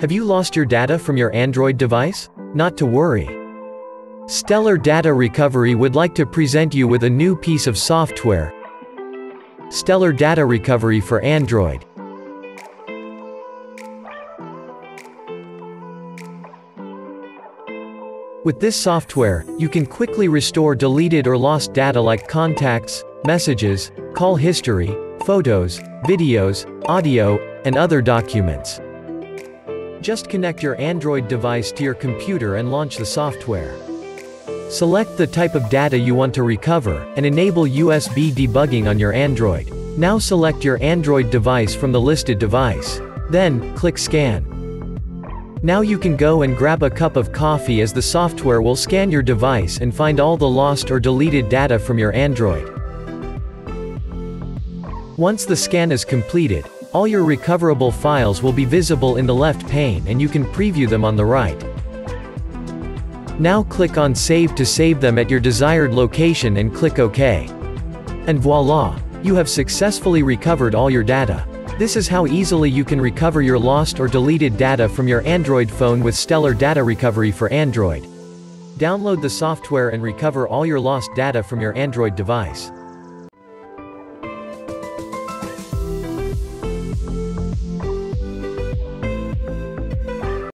Have you lost your data from your Android device? Not to worry. Stellar Data Recovery would like to present you with a new piece of software. Stellar Data Recovery for Android. With this software, you can quickly restore deleted or lost data like contacts, messages, call history, photos, videos, audio, and other documents. Just connect your Android device to your computer and launch the software. Select the type of data you want to recover, and enable USB debugging on your Android. Now select your Android device from the listed device. Then, click Scan. Now you can go and grab a cup of coffee as the software will scan your device and find all the lost or deleted data from your Android. Once the scan is completed, all your recoverable files will be visible in the left pane and you can preview them on the right. Now click on Save to save them at your desired location and click OK. And voila! You have successfully recovered all your data. This is how easily you can recover your lost or deleted data from your Android phone with Stellar Data Recovery for Android. Download the software and recover all your lost data from your Android device.